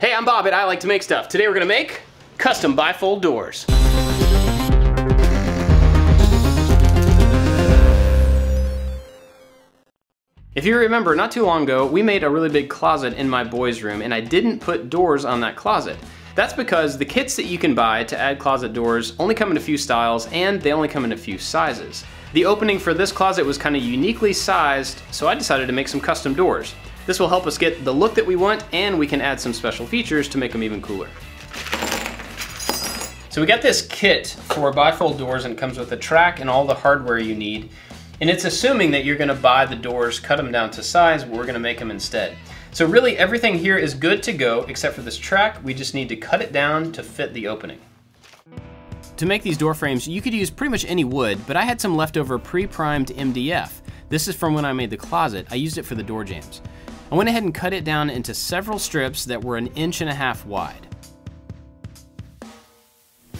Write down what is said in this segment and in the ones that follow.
Hey, I'm Bob and I like to make stuff. Today we're gonna make custom bifold doors. If you remember, not too long ago, we made a really big closet in my boys' room and I didn't put doors on that closet. That's because the kits that you can buy to add closet doors only come in a few styles and they only come in a few sizes. The opening for this closet was kind of uniquely sized, so I decided to make some custom doors. This will help us get the look that we want and we can add some special features to make them even cooler. So we got this kit for bifold doors and comes with a track and all the hardware you need. And it's assuming that you're gonna buy the doors, cut them down to size, we're gonna make them instead. So really everything here is good to go except for this track. We just need to cut it down to fit the opening. To make these door frames, you could use pretty much any wood, but I had some leftover pre-primed MDF. This is from when I made the closet. I used it for the door jambs. I went ahead and cut it down into several strips that were an inch and a half wide.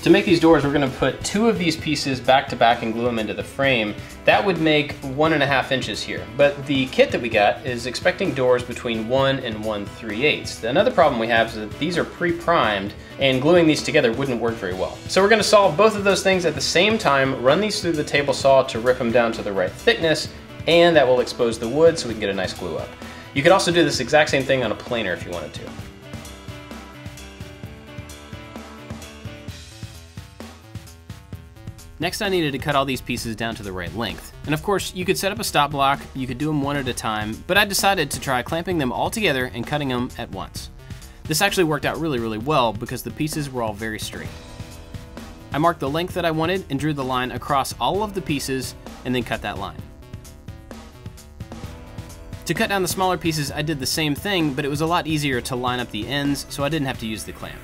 To make these doors, we're gonna put two of these pieces back to back and glue them into the frame. That would make one and a half inches here. But the kit that we got is expecting doors between one and one three eighths. Another problem we have is that these are pre-primed and gluing these together wouldn't work very well. So we're gonna solve both of those things at the same time, run these through the table saw to rip them down to the right thickness, and that will expose the wood so we can get a nice glue up. You could also do this exact same thing on a planer if you wanted to. Next I needed to cut all these pieces down to the right length. And of course, you could set up a stop block, you could do them one at a time, but I decided to try clamping them all together and cutting them at once. This actually worked out really, really well because the pieces were all very straight. I marked the length that I wanted and drew the line across all of the pieces and then cut that line. To cut down the smaller pieces, I did the same thing, but it was a lot easier to line up the ends, so I didn't have to use the clamp.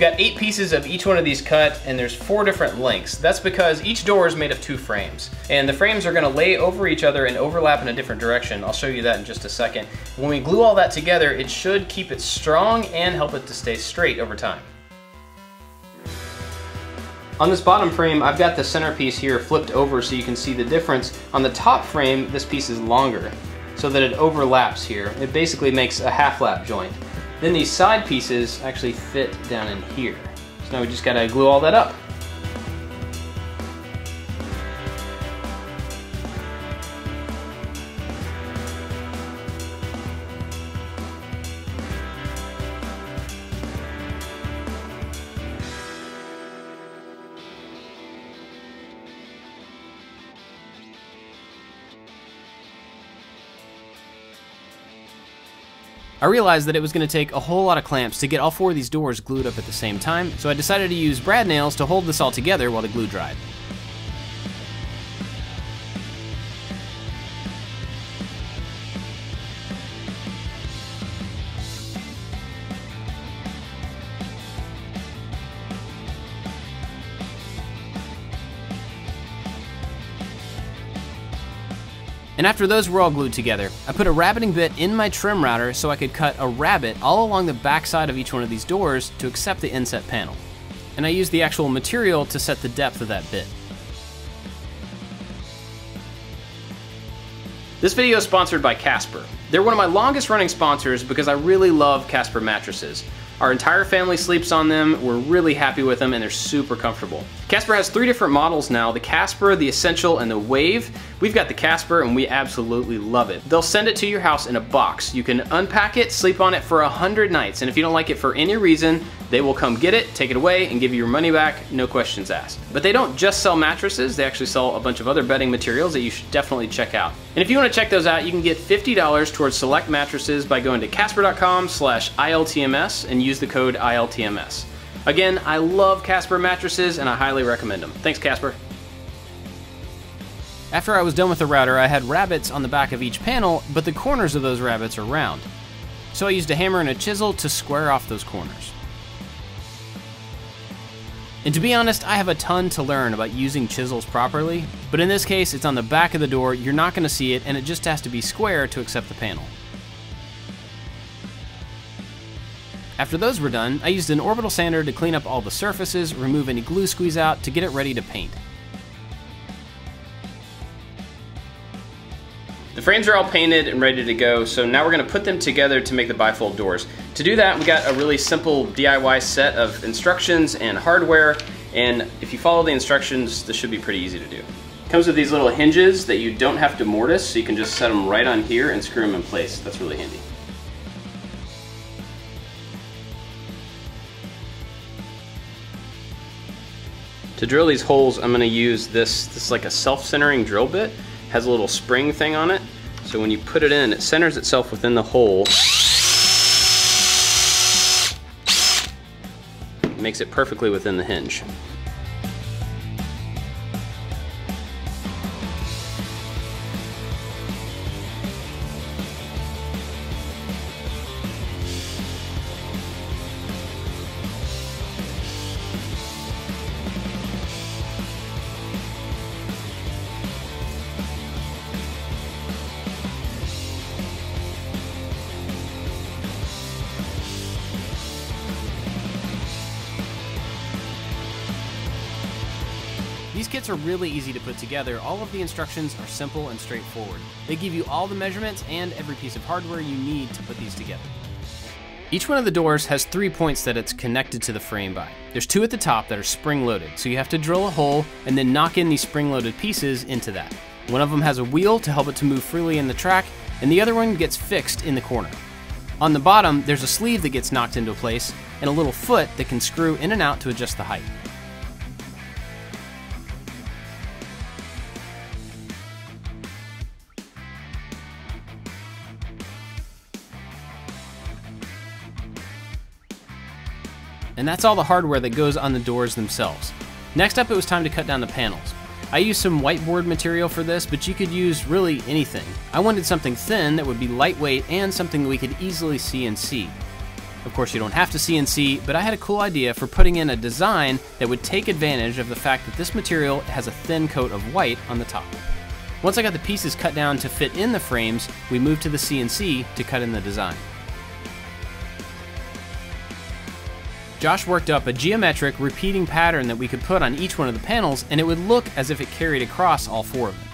We've got eight pieces of each one of these cut and there's four different lengths. That's because each door is made of two frames and the frames are gonna lay over each other and overlap in a different direction. I'll show you that in just a second. When we glue all that together, it should keep it strong and help it to stay straight over time. On this bottom frame, I've got the centerpiece here flipped over so you can see the difference. On the top frame, this piece is longer so that it overlaps here. It basically makes a half lap joint. Then these side pieces actually fit down in here. So now we just gotta glue all that up. I realized that it was going to take a whole lot of clamps to get all four of these doors glued up at the same time, so I decided to use brad nails to hold this all together while the glue dried. And after those were all glued together, I put a rabbeting bit in my trim router so I could cut a rabbet all along the backside of each one of these doors to accept the inset panel. And I used the actual material to set the depth of that bit. This video is sponsored by Casper. They're one of my longest running sponsors because I really love Casper mattresses. Our entire family sleeps on them, we're really happy with them, and they're super comfortable. Casper has three different models now, the Casper, the Essential, and the Wave. We've got the Casper and we absolutely love it. They'll send it to your house in a box. You can unpack it, sleep on it for a 100 nights, and if you don't like it for any reason, they will come get it, take it away, and give you your money back, no questions asked. But they don't just sell mattresses, they actually sell a bunch of other bedding materials that you should definitely check out. And if you want to check those out, you can get $50 towards select mattresses by going to casper.com slash ILTMS and use the code ILTMS. Again, I love Casper mattresses and I highly recommend them. Thanks, Casper. After I was done with the router, I had rabbets on the back of each panel, but the corners of those rabbets are round. So I used a hammer and a chisel to square off those corners. And to be honest, I have a ton to learn about using chisels properly, but in this case, it's on the back of the door, you're not gonna see it, and it just has to be square to accept the panel. After those were done, I used an orbital sander to clean up all the surfaces, remove any glue squeeze out to get it ready to paint. The frames are all painted and ready to go, so now we're gonna put them together to make the bifold doors. To do that, we got a really simple DIY set of instructions and hardware, and if you follow the instructions, this should be pretty easy to do. It comes with these little hinges that you don't have to mortise, so you can just set them right on here and screw them in place. That's really handy. To drill these holes, I'm gonna use this, this is like a self-centering drill bit. It has a little spring thing on it. So when you put it in, it centers itself within the hole. It makes it perfectly within the hinge. These kits are really easy to put together. All of the instructions are simple and straightforward. They give you all the measurements and every piece of hardware you need to put these together. Each one of the doors has three points that it's connected to the frame by. There's two at the top that are spring loaded, so you have to drill a hole and then knock in these spring loaded pieces into that. One of them has a wheel to help it to move freely in the track, and the other one gets fixed in the corner. On the bottom, there's a sleeve that gets knocked into place, and a little foot that can screw in and out to adjust the height. And that's all the hardware that goes on the doors themselves. Next up, it was time to cut down the panels. I used some whiteboard material for this, but you could use really anything. I wanted something thin that would be lightweight and something we could easily CNC. Of course, you don't have to CNC, but I had a cool idea for putting in a design that would take advantage of the fact that this material has a thin coat of white on the top. Once I got the pieces cut down to fit in the frames, we moved to the CNC to cut in the design. Josh worked up a geometric repeating pattern that we could put on each one of the panels and it would look as if it carried across all four of them.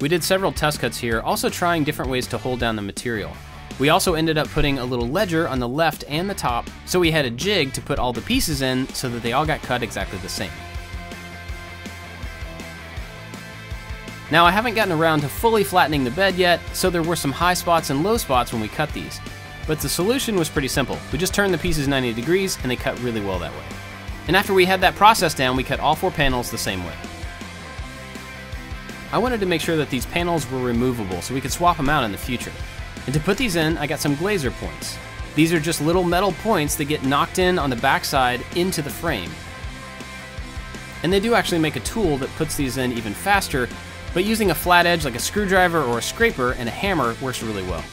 We did several test cuts here, also trying different ways to hold down the material. We also ended up putting a little ledger on the left and the top, so we had a jig to put all the pieces in so that they all got cut exactly the same. Now I haven't gotten around to fully flattening the bed yet, so there were some high spots and low spots when we cut these. But the solution was pretty simple. We just turned the pieces 90 degrees and they cut really well that way. And after we had that process down, we cut all four panels the same way. I wanted to make sure that these panels were removable so we could swap them out in the future. And to put these in, I got some glazer points. These are just little metal points that get knocked in on the backside into the frame. And they do actually make a tool that puts these in even faster, but using a flat edge like a screwdriver or a scraper and a hammer works really well.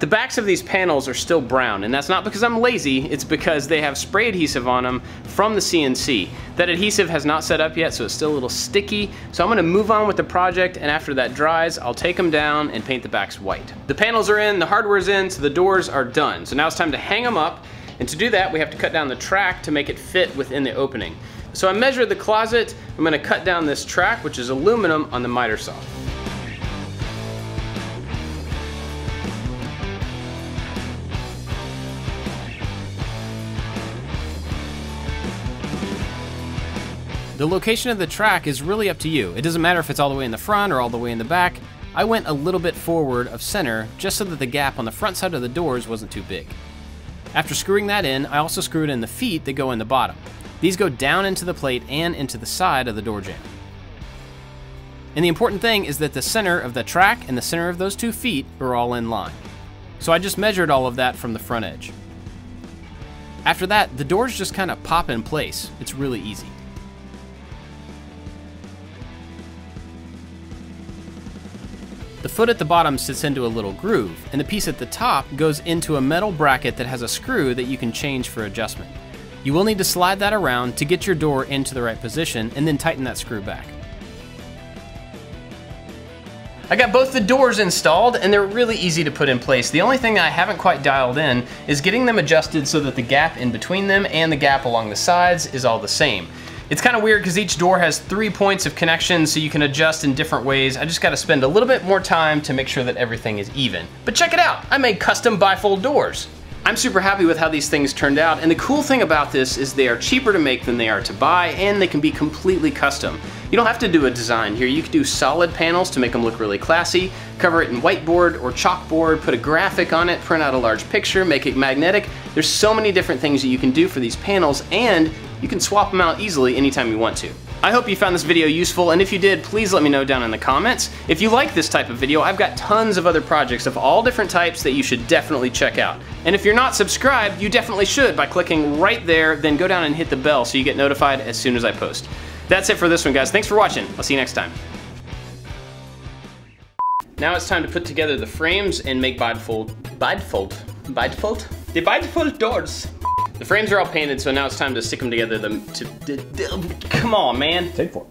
The backs of these panels are still brown, and that's not because I'm lazy, it's because they have spray adhesive on them from the CNC. That adhesive has not set up yet, so it's still a little sticky, so I'm gonna move on with the project, and after that dries, I'll take them down and paint the backs white. The panels are in, the hardware's in, so the doors are done. So now it's time to hang them up, and to do that, we have to cut down the track to make it fit within the opening. So I measured the closet, I'm gonna cut down this track, which is aluminum, on the miter saw. The location of the track is really up to you. It doesn't matter if it's all the way in the front or all the way in the back. I went a little bit forward of center just so that the gap on the front side of the doors wasn't too big. After screwing that in, I also screwed in the feet that go in the bottom. These go down into the plate and into the side of the door jamb. And the important thing is that the center of the track and the center of those two feet are all in line. So I just measured all of that from the front edge. After that, the doors just kind of pop in place. It's really easy. Foot at the bottom sits into a little groove, and the piece at the top goes into a metal bracket that has a screw that you can change for adjustment. You will need to slide that around to get your door into the right position and then tighten that screw back. I got both the doors installed and they're really easy to put in place. The only thing I haven't quite dialed in is getting them adjusted so that the gap in between them and the gap along the sides is all the same. It's kind of weird because each door has three points of connection so you can adjust in different ways. I just gotta spend a little bit more time to make sure that everything is even. But check it out, I made custom bifold doors. I'm super happy with how these things turned out, and the cool thing about this is they are cheaper to make than they are to buy, and they can be completely custom. You don't have to do a design here, you can do solid panels to make them look really classy, cover it in whiteboard or chalkboard, put a graphic on it, print out a large picture, make it magnetic. There's so many different things that you can do for these panels, and you can swap them out easily anytime you want to. I hope you found this video useful, and if you did, please let me know down in the comments. If you like this type of video, I've got tons of other projects of all different types that you should definitely check out. And if you're not subscribed, you definitely should by clicking right there, then go down and hit the bell so you get notified as soon as I post. That's it for this one, guys. Thanks for watching. I'll see you next time. Now it's time to put together the frames and make bifold, bifold, bifold? The bifold doors. The frames are all painted, so now it's time to stick them together. Them to, come on, man. Take four.